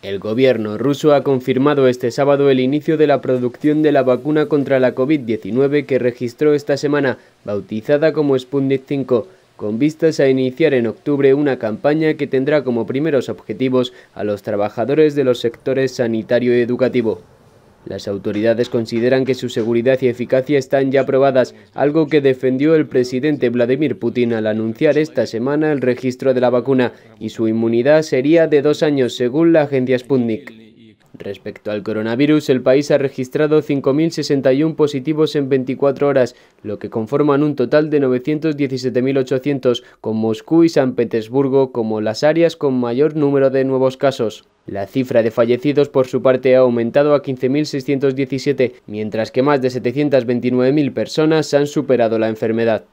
El gobierno ruso ha confirmado este sábado el inicio de la producción de la vacuna contra la COVID-19 que registró esta semana, bautizada como Sputnik 5, con vistas a iniciar en octubre una campaña que tendrá como primeros objetivos a los trabajadores de los sectores sanitario y educativo. Las autoridades consideran que su seguridad y eficacia están ya probadas, algo que defendió el presidente Vladimir Putin al anunciar esta semana el registro de la vacuna, y su inmunidad sería de dos años según la agencia Sputnik. Respecto al coronavirus, el país ha registrado 5.061 positivos en 24 horas, lo que conforman un total de 917.800, con Moscú y San Petersburgo como las áreas con mayor número de nuevos casos. La cifra de fallecidos por su parte ha aumentado a 15.617, mientras que más de 729.000 personas han superado la enfermedad.